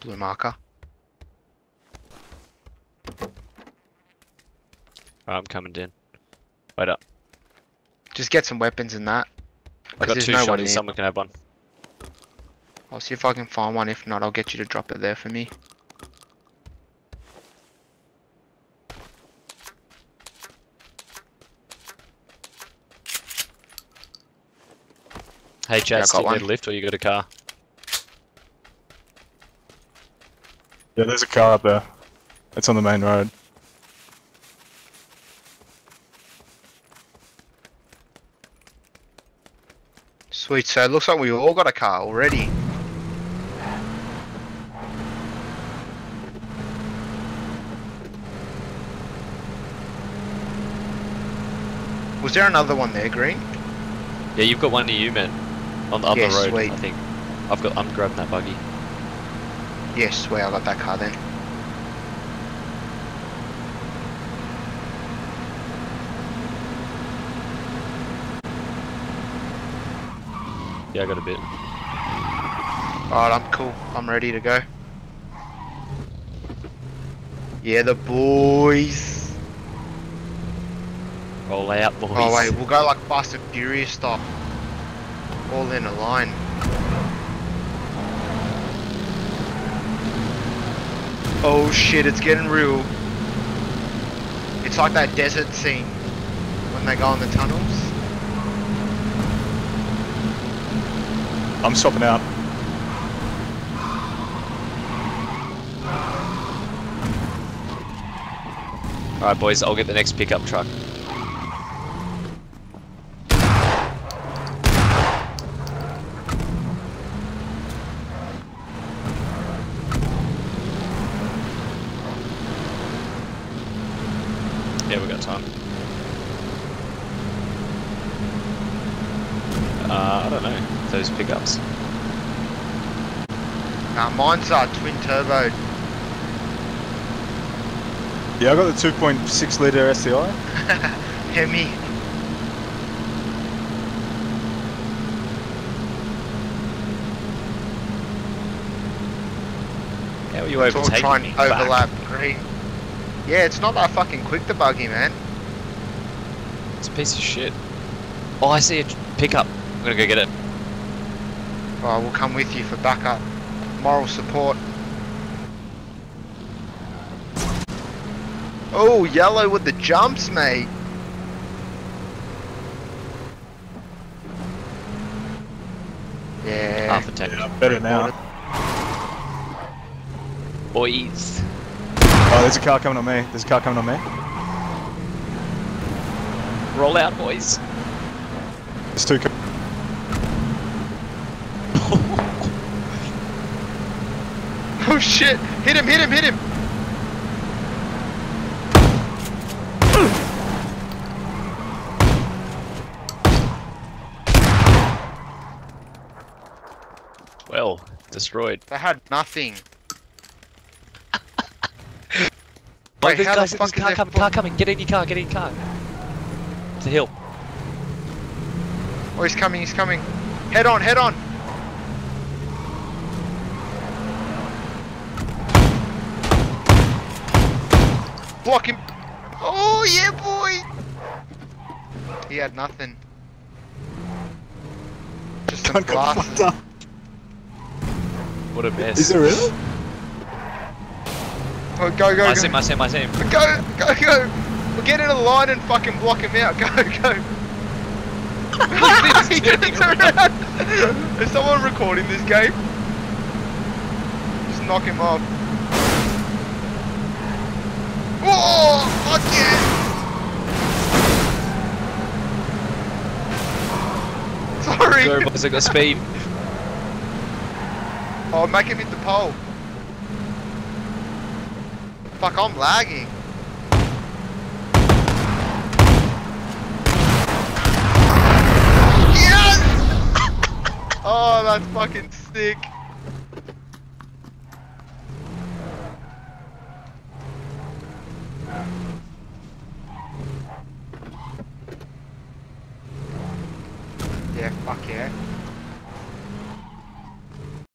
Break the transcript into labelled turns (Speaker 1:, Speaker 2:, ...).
Speaker 1: blue marker.
Speaker 2: Alright, I'm coming in. Wait up.
Speaker 1: Just get some weapons in that.
Speaker 2: I got two
Speaker 1: no
Speaker 2: shotties, someone can have one.
Speaker 1: I'll see if I can find one. If not, I'll get you to drop it there for me.
Speaker 2: Hey Chad, still
Speaker 1: got
Speaker 2: need a lift or you got a car?
Speaker 3: Yeah, there's a car up there. It's on the main road.
Speaker 1: Sweet. So it looks like we all got a car already. Was there another one there, Green?
Speaker 2: Yeah, you've got one near you, man. On the other
Speaker 1: Yeah,
Speaker 2: road,
Speaker 1: sweet.
Speaker 2: I think. I've got. I'm grabbing that buggy.
Speaker 1: Yes, swear I got that car then.
Speaker 2: Yeah, I got a bit.
Speaker 1: Alright, I'm cool. I'm ready to go. Yeah, the boys.
Speaker 2: Roll out, boys.
Speaker 1: Oh wait, we'll go like Fast and Furious style. All in a line. Oh shit, it's getting real. It's like that desert scene when they go in the tunnels.
Speaker 3: I'm stopping out.
Speaker 2: Alright, boys, I'll get the next pickup truck. Yeah, we got time. Uh, I don't know. Those pickups.
Speaker 1: Nah, mine's uh, twin turbo.
Speaker 3: Yeah, I got the 2.6 litre SCI.
Speaker 1: Hemi.
Speaker 2: How are you
Speaker 1: It's all
Speaker 2: overtaking
Speaker 1: trying
Speaker 2: me?
Speaker 1: to
Speaker 2: Fuck.
Speaker 1: overlap green. Yeah, it's not that fucking quick, the buggy, man.
Speaker 2: It's a piece of shit. Oh, I see a pickup. I'm gonna go get it.
Speaker 1: Oh, we'll come with you for backup. Moral support. Oh, yellow with the jumps, mate. Yeah.
Speaker 2: Half a tank.
Speaker 3: Better now.
Speaker 2: Boys.
Speaker 3: Oh, there's a car coming on me. There's a car coming on me.
Speaker 2: Roll out, boys.
Speaker 3: There's two. Co-
Speaker 1: Oh shit! Hit him! Hit him! Hit him!
Speaker 2: Well, destroyed.
Speaker 1: They had nothing.
Speaker 2: Oh,
Speaker 1: Wait,
Speaker 2: there's
Speaker 1: how the
Speaker 2: guys, there's
Speaker 1: fuck
Speaker 2: car coming, car coming. Get in your car, get in your car. It's a hill.
Speaker 1: Oh, he's coming! He's coming! Head on! Head on! Block him! Oh yeah, boy! He had nothing. Just some
Speaker 3: Cunt
Speaker 1: glasses.
Speaker 2: What a mess.
Speaker 3: Is it really?
Speaker 1: Oh, go, go,
Speaker 2: I
Speaker 1: go.
Speaker 2: see him, I see him, I see him.
Speaker 1: Go, go, go! We'll get in a line and fucking block him out. Go, go! He turns around. Is someone recording this game? Just knock him off. Oh, fuck yeah! Sorry.
Speaker 2: Sorry, boys, I got speed.
Speaker 1: Oh, make him hit the pole. Fuck, I'm lagging. Yes! oh, that's fucking sick. Yeah.